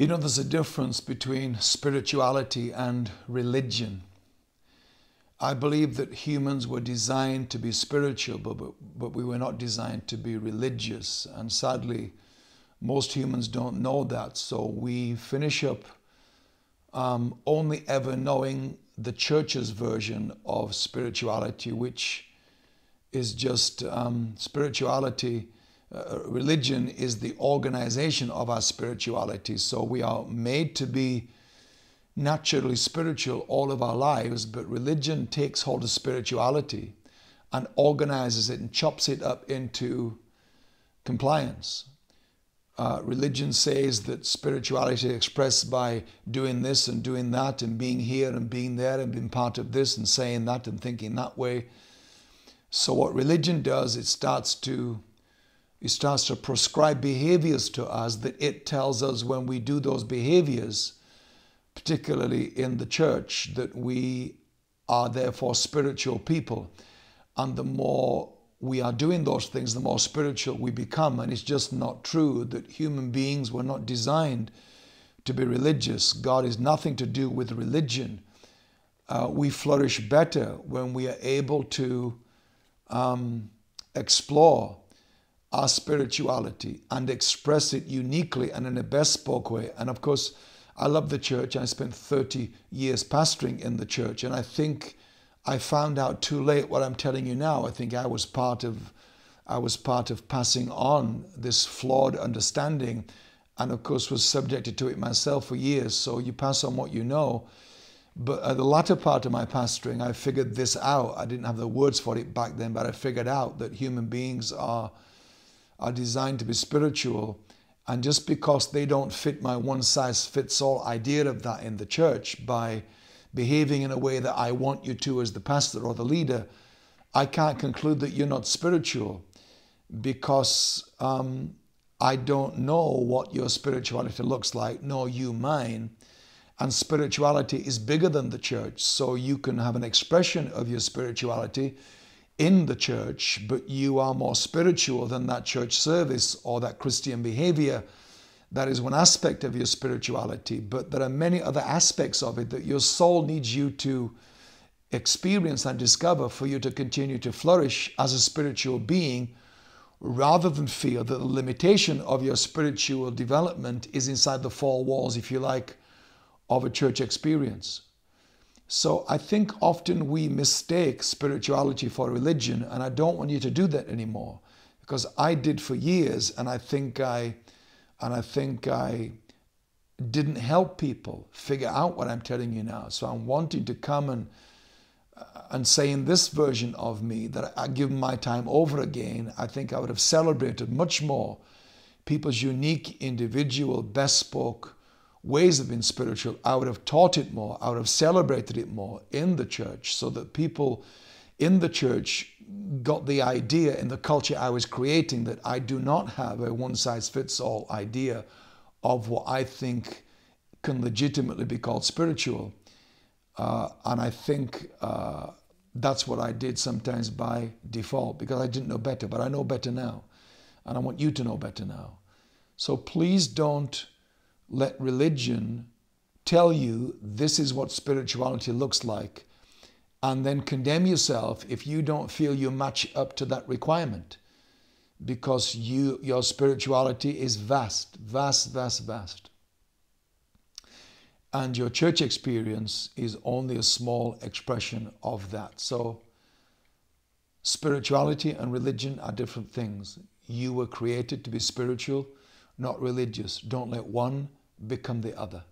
You know, there's a difference between spirituality and religion. I believe that humans were designed to be spiritual, but, but, but we were not designed to be religious. And sadly, most humans don't know that. So we finish up um, only ever knowing the church's version of spirituality, which is just um, spirituality. Uh, religion is the organization of our spirituality. So we are made to be naturally spiritual all of our lives, but religion takes hold of spirituality and organizes it and chops it up into compliance. Uh, religion says that spirituality expressed by doing this and doing that and being here and being there and being part of this and saying that and thinking that way. So what religion does, it starts to it starts to prescribe behaviors to us that it tells us when we do those behaviors, particularly in the church, that we are therefore spiritual people. And the more we are doing those things, the more spiritual we become. And it's just not true that human beings were not designed to be religious. God is nothing to do with religion. Uh, we flourish better when we are able to um, explore our spirituality and express it uniquely and in a bespoke way. And of course, I love the church. I spent 30 years pastoring in the church, and I think I found out too late what I'm telling you now. I think I was part of I was part of passing on this flawed understanding and of course was subjected to it myself for years. So you pass on what you know. But at the latter part of my pastoring, I figured this out. I didn't have the words for it back then, but I figured out that human beings are, are designed to be spiritual. And just because they don't fit my one size fits all idea of that in the church by behaving in a way that I want you to as the pastor or the leader, I can't conclude that you're not spiritual because um, I don't know what your spirituality looks like, nor you mine. And spirituality is bigger than the church. So you can have an expression of your spirituality in the church, but you are more spiritual than that church service or that Christian behavior that is one aspect of your spirituality, but there are many other aspects of it that your soul needs you to experience and discover for you to continue to flourish as a spiritual being rather than feel that the limitation of your spiritual development is inside the four walls, if you like, of a church experience. So I think often we mistake spirituality for religion, and I don't want you to do that anymore because I did for years, and I think I and I think I didn't help people figure out what I'm telling you now. So I'm wanting to come and uh, and say in this version of me that I give my time over again, I think I would have celebrated much more people's unique, individual, bespoke ways of being spiritual. I would have taught it more. I would have celebrated it more in the church so that people in the church got the idea in the culture I was creating that I do not have a one size fits all idea of what I think can legitimately be called spiritual. Uh, and I think uh, that's what I did sometimes by default because I didn't know better, but I know better now. And I want you to know better now. So please don't let religion tell you this is what spirituality looks like and then condemn yourself if you don't feel you match up to that requirement because you your spirituality is vast vast vast vast. And your church experience is only a small expression of that. So spirituality and religion are different things. You were created to be spiritual not religious. Don't let one become the other